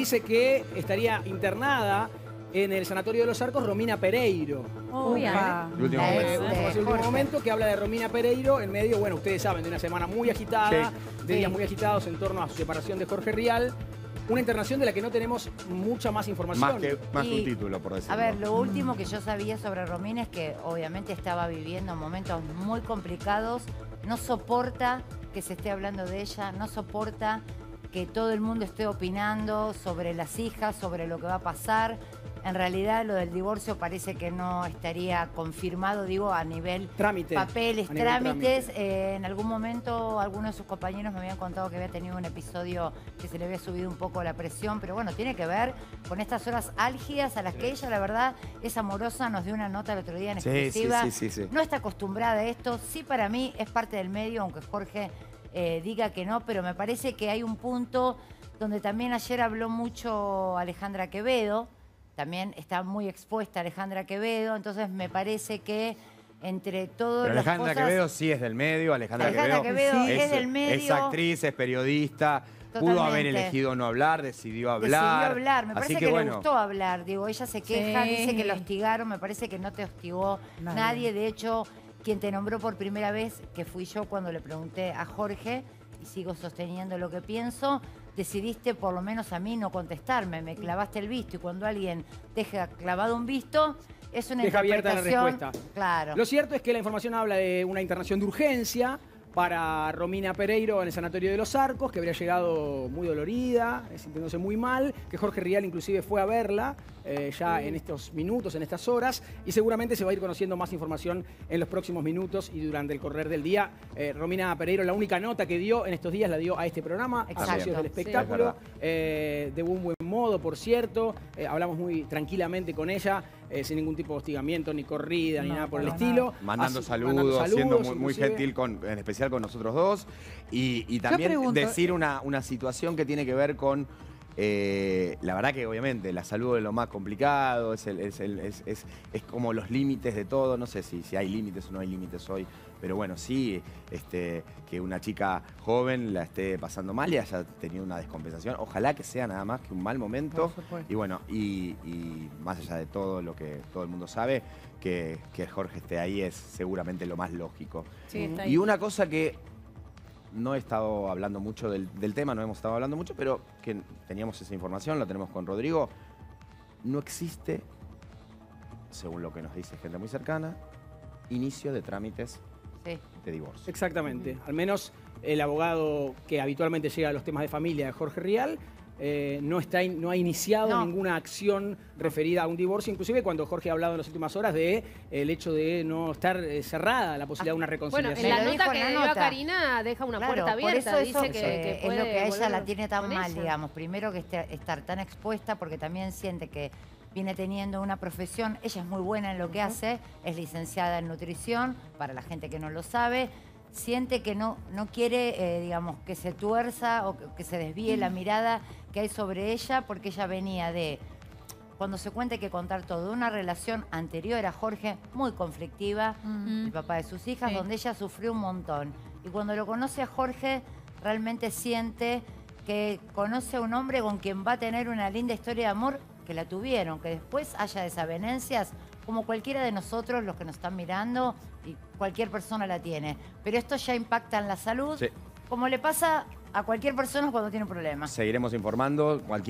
Dice que estaría internada en el Sanatorio de los Arcos Romina Pereiro. Opa. a El último Eh, momento. de último momento que habla de Romina Pereiro en medio, bueno, ustedes saben, de una semana muy agitada, de días muy agitados en torno a su separación de Jorge Rial. Una internación de la que no tenemos mucha más información. Más que, más que Y- un título, por decirlo. A ver, lo último que yo sabía sobre Romina es que obviamente estaba viviendo momentos muy complicados, no soporta que se esté hablando de ella, no soporta que todo el mundo esté opinando sobre las hijas, sobre lo que va a pasar. En realidad lo del divorcio parece que no estaría confirmado, digo, a nivel Trámite. papeles, A nivel trámites. trámite. Eh, en algún momento algunos de sus compañeros me habían contado que había tenido un episodio que se le había subido un poco la presión, pero bueno, tiene que ver con estas horas álgidas a las que ella, la verdad, es amorosa. Nos dio una nota el otro día en Sí, exclusiva. sí, sí, sí, sí. No está acostumbrada a esto. Sí, para mí es parte del medio, aunque Jorge eh, diga que no, pero me parece que hay un punto donde también ayer habló mucho Alejandra Quevedo. También está muy expuesta Alejandra Quevedo, entonces me parece que entre todos Pero Alejandra Quevedo sí es del medio, Alejandra, Alejandra Quevedo Sí. es del medio. Es actriz, es periodista, pudo haber elegido no hablar, decidió Decidió hablar. hablar, me Así parece que, que, le bueno, gustó hablar. Digo, ella se queja, Sí. dice que lo hostigaron, me parece que no te hostigó nadie. Nadie. De hecho, quien te nombró por primera vez, que fui yo cuando le pregunté a Jorge, y sigo sosteniendo lo que pienso, decidiste por lo menos a mí no contestarme, me clavaste el visto y cuando alguien deja clavado un visto, es una Deja abierta la respuesta. Claro. Lo cierto es que la información habla de una internación de urgencia para Romina Pereiro en el Sanatorio de los Arcos, que habría llegado muy dolorida, eh, sintiéndose muy mal, que Jorge Rial inclusive fue a verla eh, ya en estos minutos, en estas horas, y seguramente se va a ir conociendo más información en los próximos minutos y durante el correr del día. Eh, Romina Pereiro, la única nota que dio en estos días la dio a este programa, a Exacto. Socios del Sí. Espectáculo, Es eh, de un buen modo, por cierto. Eh, hablamos muy tranquilamente con ella, eh, sin ningún tipo de hostigamiento, ni corrida, ni nada por el estilo. mandando Así- saludos, mandando siendo muy, muy gentil, con, en especial con nosotros dos. Y, y también pregunto- decir una, una situación que tiene que ver con. Eh, la verdad que obviamente la salud es lo más complicado, es, el- es, el- es- es- es como los límites de todo, no sé si, si hay límites o no hay límites hoy, pero bueno, sí, este, que una chica joven la esté pasando mal y haya tenido una descompensación, ojalá que sea nada más que un mal momento. Y bueno, y, y más allá de todo lo que todo el mundo sabe, que, que Jorge esté ahí es seguramente lo más lógico. Sí, ahí. Y una cosa que no he estado hablando mucho del, del tema, no hemos estado hablando mucho, pero que teníamos esa información, la tenemos con Rodrigo, no existe, según lo que nos dice gente muy cercana, inicio de trámites Sí. de divorcio. Exactamente. Al menos el abogado que habitualmente llega a los temas de familia de Jorge Rial eh, no, está in- no ha iniciado No. ninguna acción referida a un divorcio, inclusive cuando Jorge ha hablado en las últimas horas de eh, el hecho de no estar eh, cerrada la posibilidad de una Bueno, reconciliación. en la nota dijo que dio a nota. Karina deja una Claro, puerta por abierta. eso eso dice que, eh, que es puede lo que a ella la tiene tan mal, ella. digamos. Primero que esté- estar tan expuesta porque también siente que viene teniendo una profesión. Ella es muy buena en lo que hace, es licenciada en nutrición, para la gente que no lo sabe. Siente que no, no quiere, eh, digamos, que se tuerza o que, se desvíe la mirada que hay sobre ella porque ella venía de cuando se cuenta hay que contar todo, una relación anterior a Jorge, muy conflictiva, el papá de sus hijas, Sí. donde ella sufrió un montón. Y cuando lo conoce a Jorge, realmente siente que conoce a un hombre con quien va a tener una linda historia de amor, que la tuvieron, que después haya desavenencias, como cualquiera de nosotros, los que nos están mirando, y cualquier persona la tiene. Pero esto ya impacta en la salud, Sí. como le pasa a cualquier persona cuando tiene un problema. Seguiremos informando, cualquier